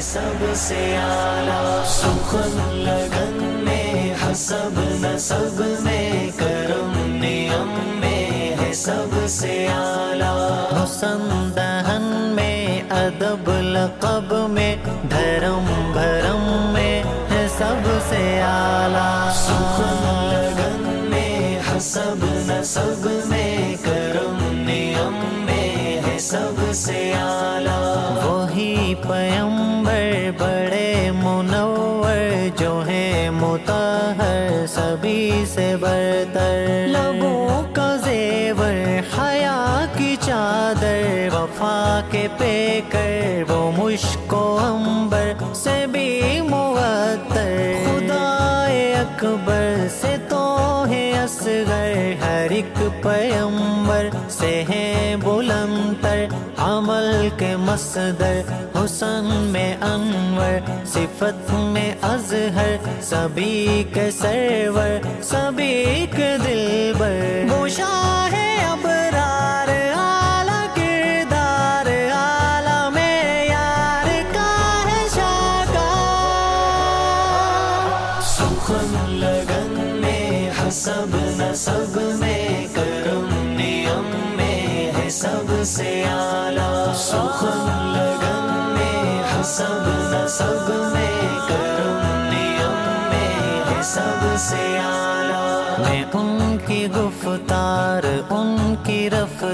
सबसे आला। सुखन लगन में हसब नसब में, करम नियम में है सबसे आला। हुसन दहन में, अदब लकब में, धर्म भरम में है सबसे आला। सुखन लगन में हसब नसब में, करम नियम में है सबसे आला। वही पयंबर सभी से बरतर। लबों का जेवर, हया की चादर, वफा के पेकर, वो मुश्को अंबर से भी मुअत्तर खुदाए अकबर से तो है असगर, हर एक पयंबर से है बुलंदर। अमल के मसदर, हुसन में अनवर, सिफत में अजहर सभी के सरवर सभी के दिलबर। वो शाह अबरार, आला किरदार में यार का है लगन में में, करम नियम में है सबसे आला। सुखन लगन में हसब नसब में करम नियम में है सबसे आला मैं उनकी गुफ्तार, उनकी रफ्तार